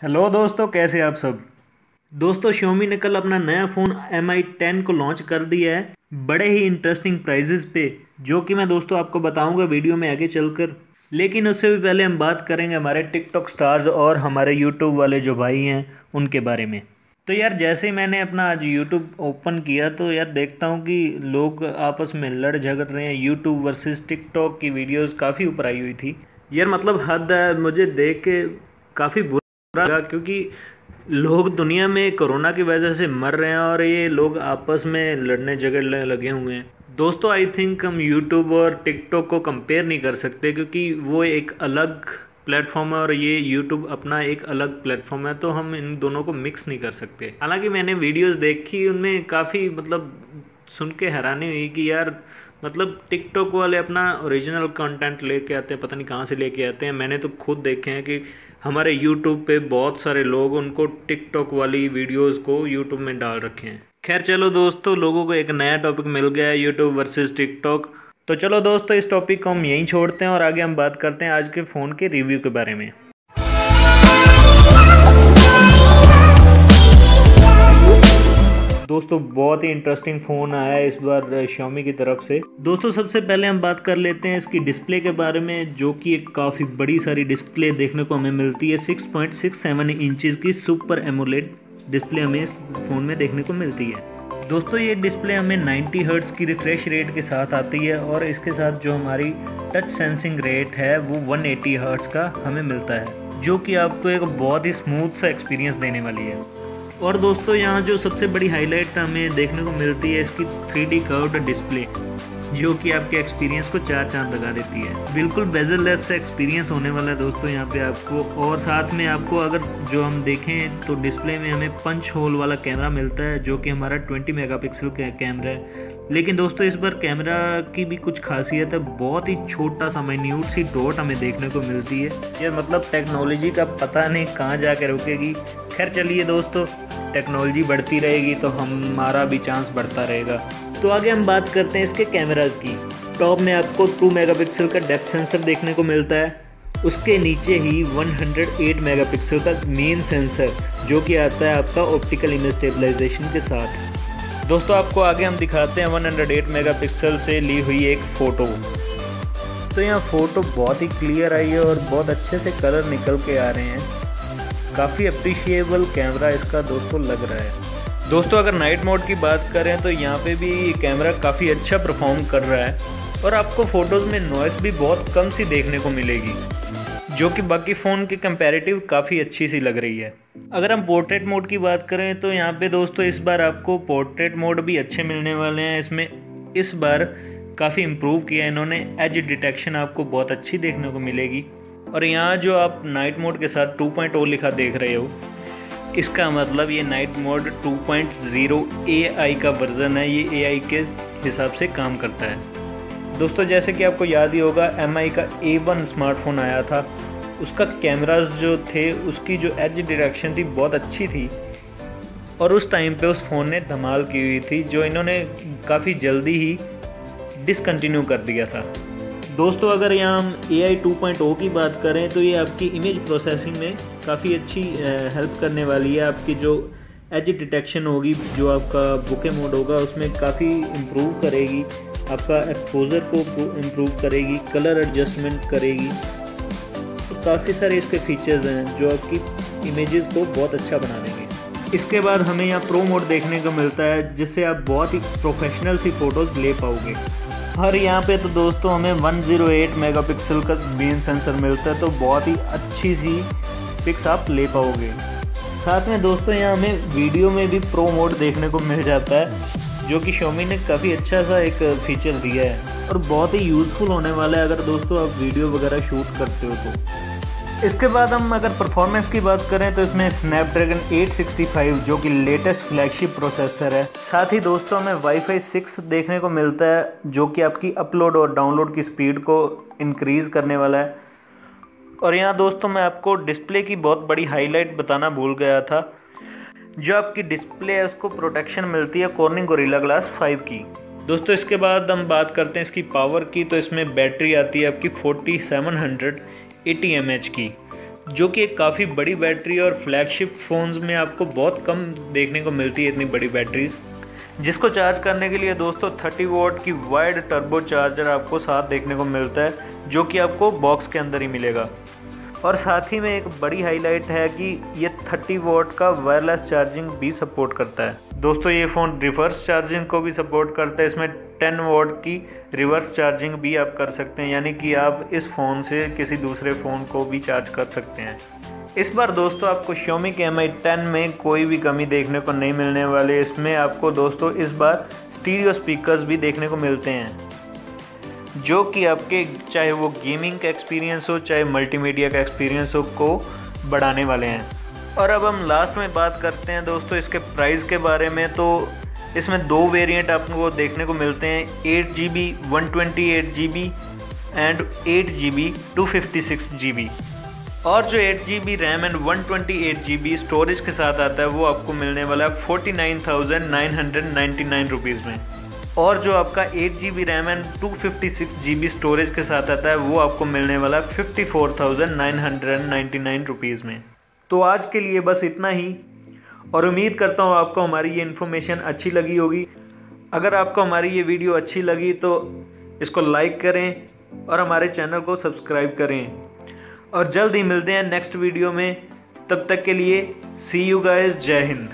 Hello दोस्तों, कैसे आप सब? दोस्तों, Xiaomi ने कल अपना नया फ़ोन एम आई टेन को लॉन्च कर दिया है, बड़े ही इंटरेस्टिंग प्राइजेस पे, जो कि मैं दोस्तों आपको बताऊँगा वीडियो में आगे चलकर। लेकिन उससे भी पहले हम बात करेंगे हमारे टिकटॉक स्टार्स और हमारे यूट्यूब वाले जो भाई हैं, उनके बारे में। तो यार, जैसे ही मैंने अपना आज यूट्यूब ओपन किया तो यार देखता हूँ कि लोग आपस में लड़ झगड़ रहे हैं। यूट्यूब वर्सेस टिकटॉक की वीडियोस काफ़ी ऊपर आई हुई थी। यार मतलब हद मुझे देख के काफ़ी बुरा क्योंकि लोग दुनिया में कोरोना की वजह से मर रहे हैं और ये लोग आपस में लड़ने झगड़ने लगे हुए हैं। दोस्तों आई थिंक हम यूट्यूब और टिकटॉक को कंपेयर नहीं कर सकते क्योंकि वो एक अलग प्लेटफॉर्म है और ये यूट्यूब अपना एक अलग प्लेटफॉर्म है तो हम इन दोनों को मिक्स नहीं कर सकते। हालाँकि मैंने वीडियोस देखी, उनमें काफ़ी मतलब सुन के हैरानी हुई कि यार मतलब टिकटॉक वाले अपना ओरिजिनल कंटेंट लेके आते हैं, पता नहीं कहाँ से लेके आते हैं। मैंने तो खुद देखे हैं कि हमारे यूट्यूब पे बहुत सारे लोग उनको टिकटॉक वाली वीडियोस को यूट्यूब में डाल रखे हैं। खैर, चलो दोस्तों, लोगों को एक नया टॉपिक मिल गया है यूट्यूब वर्सेस टिकटॉक तो चलो दोस्तों, इस टॉपिक को हम यहीं छोड़ते हैं और आगे हम बात करते हैं आज के फ़ोन के रिव्यू के बारे में। दोस्तों, बहुत ही इंटरेस्टिंग फ़ोन आया है इस बार Xiaomi की तरफ़ से। दोस्तों, सबसे पहले हम बात कर लेते हैं इसकी डिस्प्ले के बारे में, जो कि एक काफ़ी बड़ी सारी डिस्प्ले देखने को हमें मिलती है। 6.67 इंचेस की सुपर एमोलेड डिस्प्ले हमें इस फ़ोन में देखने को मिलती है। दोस्तों, ये डिस्प्ले हमें 90 हर्ट्स की रिफ्रेश रेट के साथ आती है और इसके साथ जो हमारी टच सेंसिंग रेट है, वो 180 हर्ट्स का हमें मिलता है, जो कि आपको एक बहुत ही स्मूथ सा एक्सपीरियंस देने वाली है। और दोस्तों, यहाँ जो सबसे बड़ी हाईलाइट हमें देखने को मिलती है, इसकी थ्री डी कर्व्ड डिस्प्ले जो कि आपके एक्सपीरियंस को चार चाँद लगा देती है। बिल्कुल बेजरलेस से एक्सपीरियंस होने वाला है दोस्तों, यहाँ पे आपको। और साथ में आपको अगर जो हम देखें तो डिस्प्ले में हमें पंच होल वाला कैमरा मिलता है, जो कि हमारा 20 मेगापिक्सल का कैमरा है। लेकिन दोस्तों, इस बार कैमरा की भी कुछ खासियत है, बहुत ही छोटा सा माइन्यूट सी डॉट हमें देखने को मिलती है। ये मतलब टेक्नोलॉजी का पता नहीं कहाँ जाकर रुकेगी। खैर, चलिए दोस्तों टेक्नोलॉजी बढ़ती रहेगी तो हमारा भी चांस बढ़ता रहेगा। तो आगे हम बात करते हैं इसके कैमराज की। टॉप में आपको 2 मेगापिक्सल का डेप्थ सेंसर देखने को मिलता है। उसके नीचे ही 108 मेगापिक्सल का मेन सेंसर जो कि आता है आपका ऑप्टिकल इमेज स्टेबलाइजेशन के साथ। दोस्तों, आपको आगे हम दिखाते हैं 108 मेगापिक्सल से ली हुई एक फ़ोटो तो यहाँ फ़ोटो बहुत ही क्लियर आई है और बहुत अच्छे से कलर निकल के आ रहे हैं। काफ़ी अप्रिशिएबल कैमरा इसका दोस्तों लग रहा है। दोस्तों, अगर नाइट मोड की बात करें तो यहाँ पे भी कैमरा काफ़ी अच्छा परफॉर्म कर रहा है और आपको फ़ोटोज़ में नॉइस भी बहुत कम सी देखने को मिलेगी, जो कि बाकी फ़ोन के कंपैरेटिव काफ़ी अच्छी सी लग रही है। अगर हम पोर्ट्रेट मोड की बात करें तो यहाँ पे दोस्तों इस बार आपको पोर्ट्रेट मोड भी अच्छे मिलने वाले हैं। इसमें इस बार काफ़ी इम्प्रूव किया है इन्होंने एज डिटेक्शन आपको बहुत अच्छी देखने को मिलेगी। और यहाँ जो आप नाइट मोड के साथ 2.0 लिखा देख रहे हो, इसका मतलब ये नाइट मोड 2.0 AI का वर्जन है, ये AI के हिसाब से काम करता है। दोस्तों, जैसे कि आपको याद ही होगा एमआई का A1 स्मार्टफ़ोन आया था। उसका कैमराज जो थे, उसकी जो एज डिरेक्शन थी, बहुत अच्छी थी। और उस टाइम पे उस फ़ोन ने धमाल की हुई थी, जो इन्होंने काफ़ी जल्दी ही डिसकंटिन्यू कर दिया था। दोस्तों, अगर यहाँ हम ए आई टू पॉइंट ओ की बात करें तो ये आपकी इमेज प्रोसेसिंग में काफ़ी अच्छी हेल्प करने वाली है। आपकी जो एज डिटेक्शन होगी, जो आपका बुके मोड होगा, उसमें काफ़ी इम्प्रूव करेगी। आपका एक्सपोजर को इम्प्रूव करेगी कलर एडजस्टमेंट करेगी। तो काफ़ी सारे इसके फीचर्स हैं, जो आपकी इमेजेस को बहुत अच्छा बना इसके बाद हमें यहाँ प्रो मोड देखने को मिलता है, जिससे आप बहुत ही प्रोफेशनल सी फ़ोटोज़ ले पाओगे। और यहाँ पे तो दोस्तों हमें 108 मेगापिक्सल का मेन सेंसर मिलता है तो बहुत ही अच्छी सी पिक्स आप ले पाओगे। साथ में दोस्तों यहाँ हमें वीडियो में भी प्रो मोड देखने को मिल जाता है, जो कि शोमी ने काफ़ी अच्छा सा एक फीचर दिया है। और बहुत ही यूज़फुल होने वाला है अगर दोस्तों आप वीडियो वगैरह शूट करते हो तो। इसके बाद हम अगर परफॉर्मेंस की बात करें तो इसमें स्नैपड्रैगन 865 जो कि लेटेस्ट फ्लैगशिप प्रोसेसर है। साथ ही दोस्तों, हमें वाईफाई 6 देखने को मिलता है, जो कि आपकी अपलोड और डाउनलोड की स्पीड को इनक्रीज़ करने वाला है। और यहाँ दोस्तों, मैं आपको डिस्प्ले की बहुत बड़ी हाईलाइट बताना भूल गया था। जो आपकी डिस्प्ले है, उसको प्रोटेक्शन मिलती है कॉर्निंग गोरिल्ला ग्लास 5 की। दोस्तों, इसके बाद हम बात करते हैं इसकी पावर की तो इसमें बैटरी आती है आपकी फोर्टी सेवन हंड्रेड एटी एम की, जो कि एक काफ़ी बड़ी बैटरी और फ्लैगशिप फ़ोन्स में आपको बहुत कम देखने को मिलती है इतनी बड़ी बैटरीज। जिसको चार्ज करने के लिए दोस्तों 30 वोट की वाइड टर्बो चार्जर आपको साथ देखने को मिलता है, जो कि आपको बॉक्स के अंदर ही मिलेगा। और साथ ही में एक बड़ी हाईलाइट है कि ये 30 वोट का वायरलेस चार्जिंग भी सपोर्ट करता है। दोस्तों, ये फ़ोन रिवर्स चार्जिंग को भी सपोर्ट करता है। इसमें 10 वोट की रिवर्स चार्जिंग भी आप कर सकते हैं। यानी कि आप इस फ़ोन से किसी दूसरे फ़ोन को भी चार्ज कर सकते हैं। इस बार दोस्तों, आपको Xiaomi के Mi 10 में कोई भी कमी देखने को नहीं मिलने वाले। इसमें आपको दोस्तों, इस बार स्टीरियो स्पीकर्स भी देखने को मिलते हैं। जो कि आपके चाहे वो गेमिंग का एक्सपीरियंस हो, चाहे मल्टीमीडिया का एक्सपीरियंस हो, को बढ़ाने वाले हैं। और अब हम लास्ट में बात करते हैं दोस्तों इसके प्राइस के बारे में तो इसमें दो वेरिएंट आपको देखने को मिलते हैं eight G B one twenty eight G B and eight G B two fifty six G B और जो eight G B RAM and one twenty eight G B storage के साथ आता है, वो आपको मिलने वाला है forty nine thousand nine hundred ninety nine rupees में. और जो आपका eight G B RAM and two fifty six G B storage के साथ आता है, वो आपको मिलने वाला है fifty four thousand nine hundred ninety nine rupees में. तो आज के लिए बस इतना ही, और उम्मीद करता हूँ आपको हमारी ये इन्फॉर्मेशन अच्छी लगी होगी। अगर आपको हमारी ये वीडियो अच्छी लगी तो इसको लाइक करें और हमारे चैनल को सब्सक्राइब करें। और जल्द ही मिलते हैं नेक्स्ट वीडियो में। तब तक के लिए सी यू गाइस जय हिंद।